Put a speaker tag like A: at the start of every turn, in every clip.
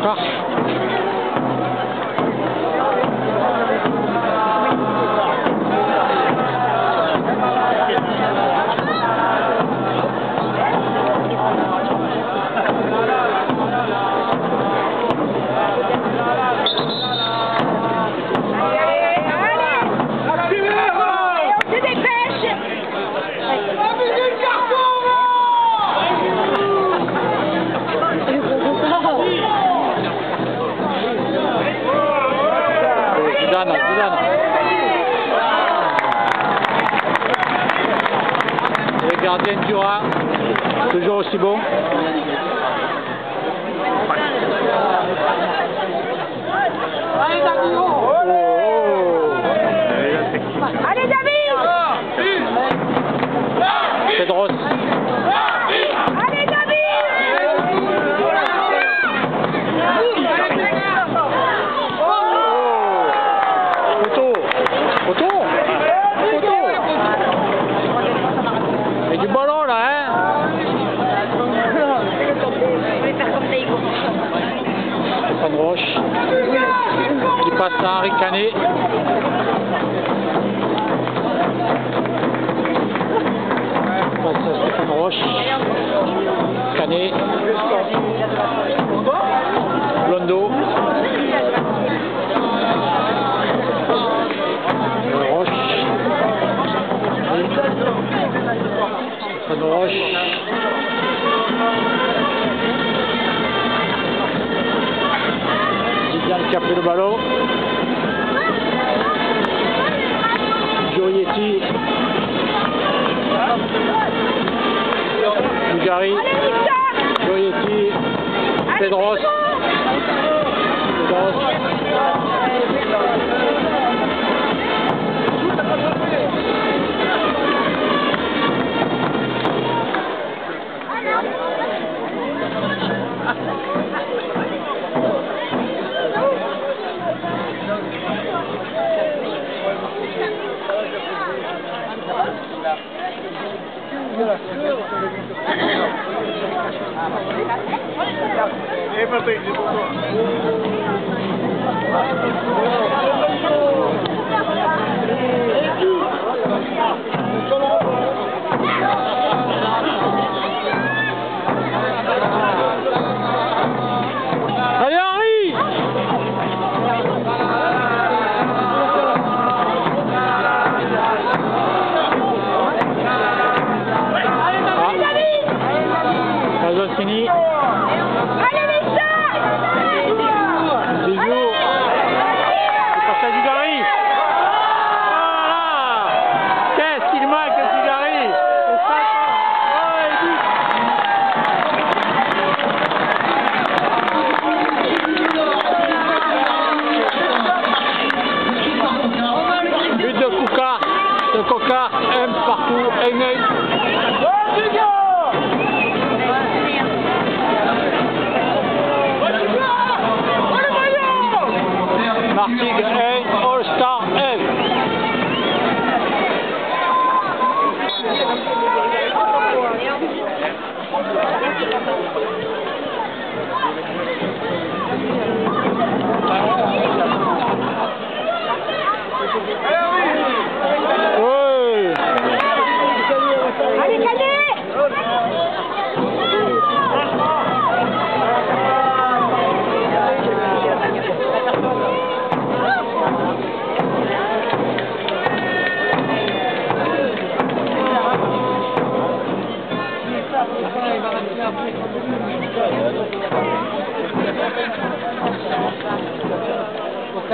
A: Tá. Gardien Dura, toujours aussi bon.
B: Allez, Davino
A: Oh, oh.
C: Allez David
A: Cédros.
C: Allez David
A: Photo Photo Photo Il y a du ballon là, hein Stéphane Roche qui passe à Henri Canet. Passe à Stéphane Roche. Canet. Blondo. Roche. Stéphane Roche. Qui a pris le ballon. Pedros. Ei, meu bem, de
C: novo.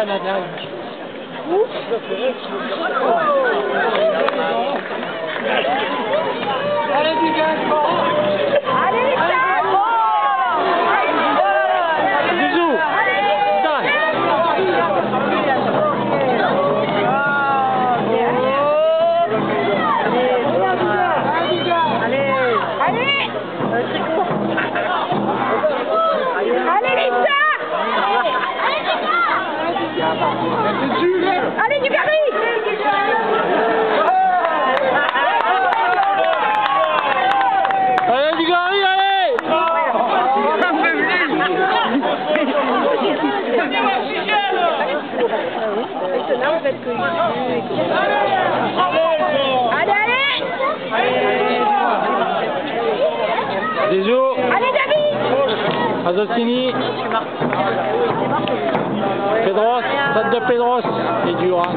A: Banana
C: Lounge. Uh!
A: Azossini. Pedros, tête de Pedros et Durac.